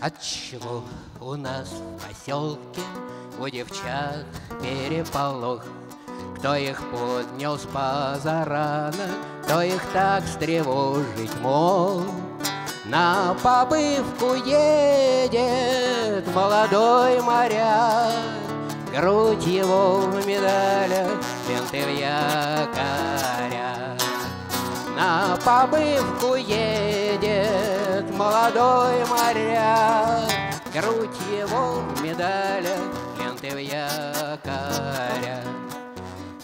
Отчего у нас в поселке у девчат переполох? Кто их поднял с позарана, кто их так встревожить мог? На побывку едет молодой моряк, Грудь его в медалях, ленты в якоря. На побывку едет молодой моряк, Грудь его в ленты в якоря.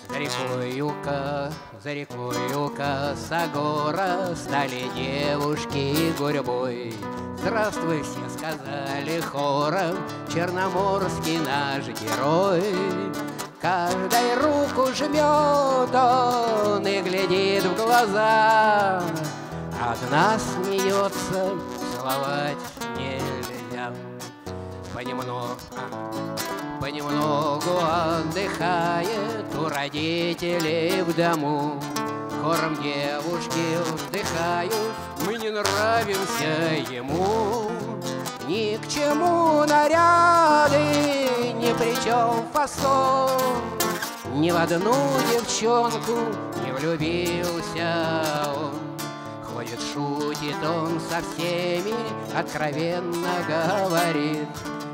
За рекою-ка, за рекою-ка Сагора Стали девушки гурьбой. Здравствуй, все сказали хором, Черноморский наш герой. Каждой руку жмет он и глядит в глаза. Одна смеется, целовать нельзя. Понемногу, понемногу отдыхает у родителей в дому. Хором девушки вздыхают, мы не нравимся ему. Ни к чему наряды, ни при чем фасон. Ни в одну девчонку не влюбился он. Ходит, шутит он со всеми, откровенно говорит.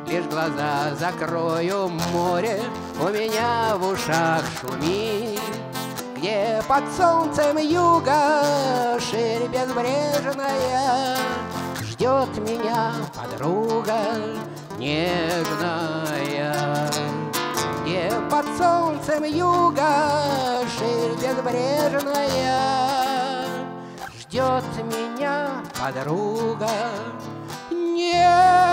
Лишь глаза закрою море, у меня в ушах шумит. Где под солнцем юга ширь безбрежная Ждет меня подруга нежная под солнцем юга, ширь безбрежная, Ждет меня подруга. Нет!